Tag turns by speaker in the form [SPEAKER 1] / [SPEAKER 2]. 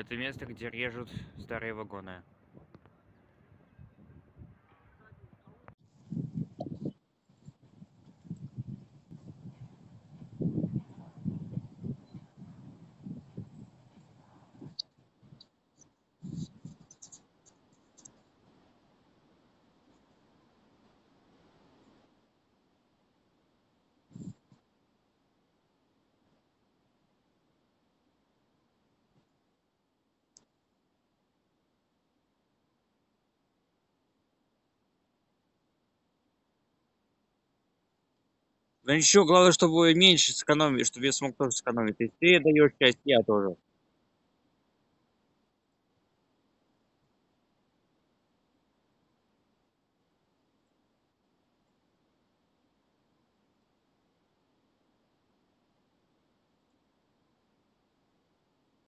[SPEAKER 1] Это место, где режут старые вагоны. Да ничего, главное, чтобы меньше сэкономить, чтобы я смог тоже сэкономить. Если ты даешь часть, я тоже.